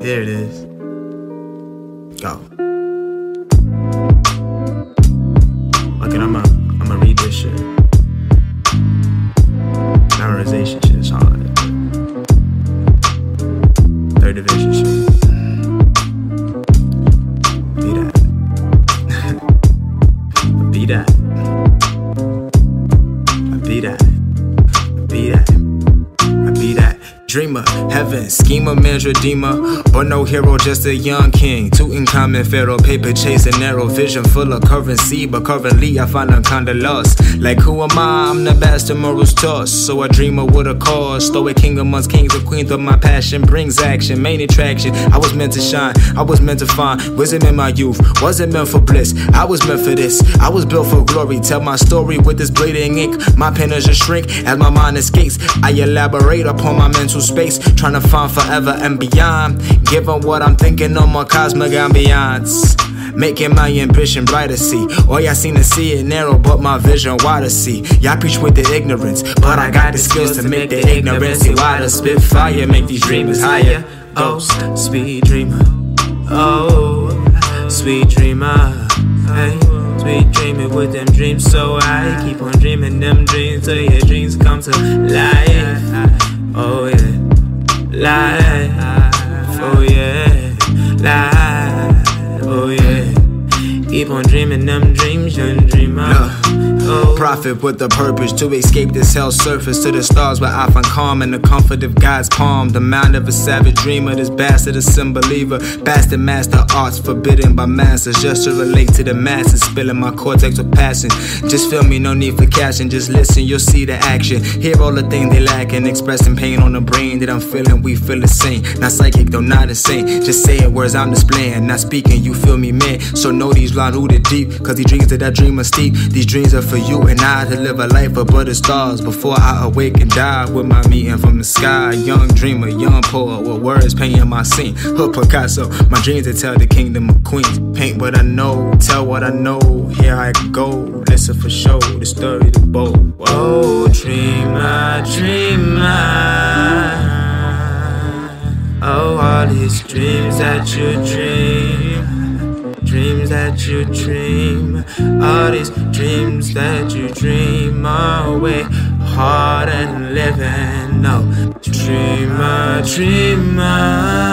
There it is. Go. Okay, I'ma I'ma read this shit. Memorization shit is hard. Third division shit. Be that. Be that. Dreamer, heaven, schemer, man's redeemer. But no hero, just a young king. Tutankhamun, pharaoh, paper chasing, narrow vision full of currency. But currently, I find I'm kinda lost. Like, who am I? I'm the bastard morals tossed. So, a dreamer with a cause. Stoic king amongst kings and queens, but my passion brings action. Main attraction, I was meant to shine. I was meant to find wisdom in my youth. Wasn't meant for bliss. I was meant for this. I was built for glory. Tell my story with this bleeding ink. My pen is a shrink as my mind escapes. I elaborate upon my mental space, trying to find forever and beyond. Given what I'm thinking on my cosmic ambiance. Making my ambition brighter, see. All y'all seem to see it narrow, but my vision wider, see. Y'all preach with the ignorance, but I got the skills to make the ignorance see wider. Spit fire, make these dreamers higher. Ghost, sweet dreamer. Oh, sweet dreamer. Hey, sweet dreamer with them dreams so I keep on dreaming them dreams till your dreams come to life. Keep on dreaming them dreams, young dreamer. Oh. Prophet with a purpose to escape this hell surface to the stars where I find calm in the comfort of God's palm. The mind of a savage dreamer, this bastard a sin believer. Bastard master arts forbidden by masters just to relate to the masses. Spilling my cortex with passion. Just feel me, no need for cashing. Just listen, you'll see the action. Hear all the things they lacking, expressing pain on the brain that I'm feeling. We feel the same. Not psychic, though not insane. Just saying words I'm displaying, not speaking. You feel me, man? So know these lines rooted deep, cause these dreams that I dream are steep. These dreams are for you and I to live a life above the stars before I awake and die with my meeting from the sky. Young dreamer, young poet with words painting my scene. Hood Picasso, my dreams to tell the kingdom of queens. Paint what I know, tell what I know. Here I go, listen for show, the story to bold. Oh, dreamer, dreamer. Oh, all these dreams that you dream, that you dream, all these dreams that you dream are hard and living. No, dreamer, dreamer.